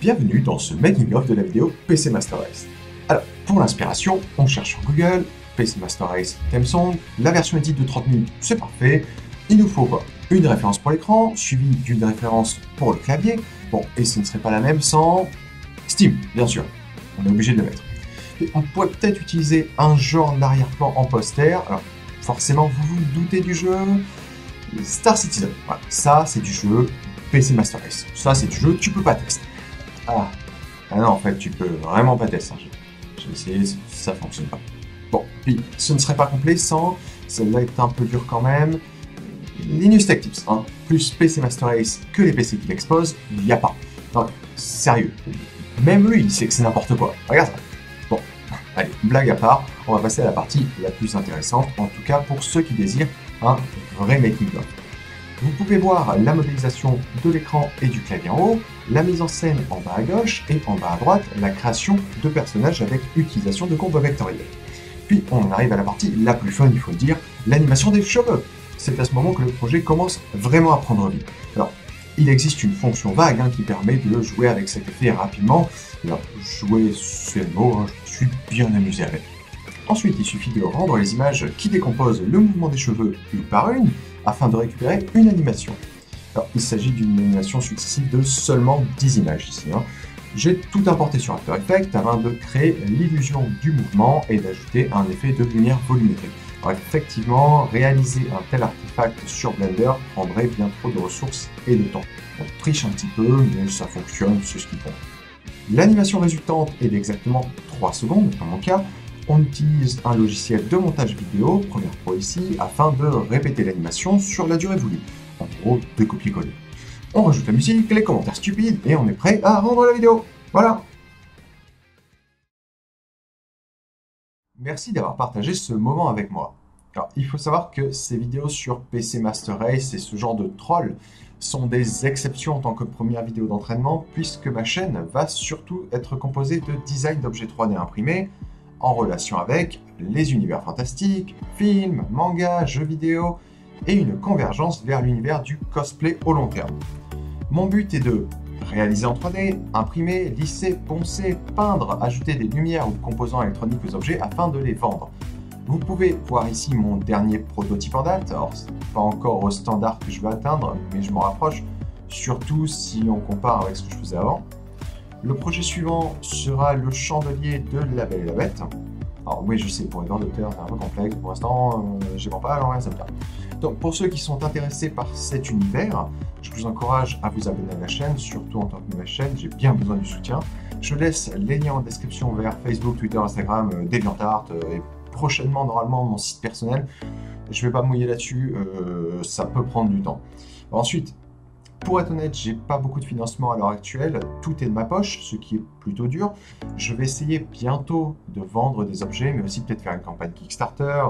Bienvenue dans ce making of de la vidéo PC Master Race. Alors, pour l'inspiration, on cherche sur Google, PC Master Race theme song, la version édite de 30 minutes, c'est parfait. Il nous faut Une référence pour l'écran, suivie d'une référence pour le clavier. Bon, et ce ne serait pas la même sans Steam, bien sûr. On est obligé de le mettre. Et on pourrait peut-être utiliser un genre d'arrière-plan en poster. Alors, forcément, vous vous doutez du jeu. Star Citizen. Voilà, ça, c'est du jeu PC Master Race. Ça, c'est du jeu, tu peux pas tester. Ah. ah non, en fait, tu peux vraiment pas tester J'ai essayé, ça fonctionne pas. Bon, puis ce ne serait pas complet sans, celle-là est un peu dur quand même, Linux Tech Tips, hein. plus PC Master Race que les PC qu'il expose, il n'y a pas. Non, sérieux. Même lui, il sait que c'est n'importe quoi. Regarde ça. Bon, allez, blague à part, on va passer à la partie la plus intéressante, en tout cas pour ceux qui désirent un vrai making-of. Vous pouvez voir la modélisation de l'écran et du clavier en haut, la mise en scène en bas à gauche et en bas à droite, la création de personnages avec utilisation de courbes vectorielles. Puis on arrive à la partie la plus fun, il faut le dire, l'animation des cheveux. C'est à ce moment que le projet commence vraiment à prendre vie. Alors, il existe une fonction vague hein, qui permet de jouer avec cet effet rapidement. Alors, jouer, c'est le mot, hein, je suis bien amusé avec. Ensuite, il suffit de rendre les images qui décomposent le mouvement des cheveux une par une, afin de récupérer une animation. Alors, il s'agit d'une animation successive de seulement 10 images ici. Hein. J'ai tout importé sur After Effects afin de créer l'illusion du mouvement et d'ajouter un effet de lumière volumétrique. Effectivement, réaliser un tel artefact sur Blender prendrait bien trop de ressources et de temps. On triche un petit peu, mais ça fonctionne, c'est ce qui compte. L'animation résultante est d'exactement 3 secondes, dans mon cas, on utilise un logiciel de montage vidéo, Premiere Pro ici, afin de répéter l'animation sur la durée voulue. En gros, de copier-coller. On rajoute la musique, les commentaires stupides, et on est prêt à rendre la vidéo. Voilà Merci d'avoir partagé ce moment avec moi. Alors, il faut savoir que ces vidéos sur PC Master Race et ce genre de trolls sont des exceptions en tant que première vidéo d'entraînement, puisque ma chaîne va surtout être composée de design d'objets 3D imprimés, en relation avec les univers fantastiques, films, mangas, jeux vidéo, et une convergence vers l'univers du cosplay au long terme. Mon but est de réaliser en 3D, imprimer, lisser, poncer, peindre, ajouter des lumières ou composants électroniques aux objets afin de les vendre. Vous pouvez voir ici mon dernier prototype en date, alors pas encore au standard que je veux atteindre, mais je m'en rapproche, surtout si on compare avec ce que je faisais avant. Le projet suivant sera le chandelier de La Belle et la Bête. Alors oui, je sais, pour les droits d'auteur, c'est un peu complexe. Pour l'instant, je ne pas, alors ça me. Donc pour ceux qui sont intéressés par cet univers, je vous encourage à vous abonner à la chaîne, surtout en tant que nouvelle chaîne, j'ai bien besoin du soutien. Je laisse les liens en description vers Facebook, Twitter, Instagram, euh, DeviantArt euh, et prochainement normalement mon site personnel. Je ne vais pas mouiller là-dessus, euh, ça peut prendre du temps. Ensuite, pour être honnête, j'ai pas beaucoup de financement à l'heure actuelle, tout est de ma poche, ce qui est plutôt dur. Je vais essayer bientôt de vendre des objets, mais aussi peut-être faire une campagne Kickstarter.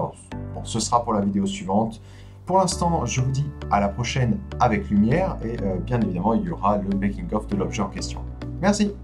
Bon, ce sera pour la vidéo suivante. Pour l'instant, je vous dis à la prochaine avec lumière et euh, bien évidemment, il y aura le making of de l'objet en question. Merci